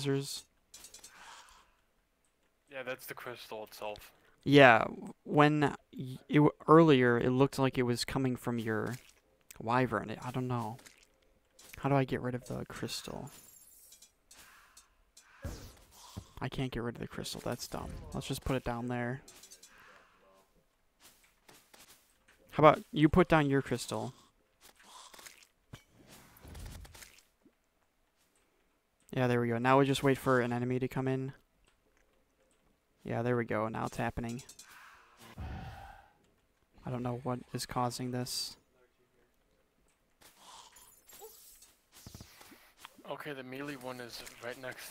scissors. Yeah, that's the crystal itself. Yeah, when it earlier it looked like it was coming from your wyvern. I don't know. How do I get rid of the crystal? I can't get rid of the crystal. That's dumb. Let's just put it down there. How about you put down your crystal? Yeah, there we go. Now we just wait for an enemy to come in. Yeah, there we go. Now it's happening. I don't know what is causing this. Okay, the melee one is right next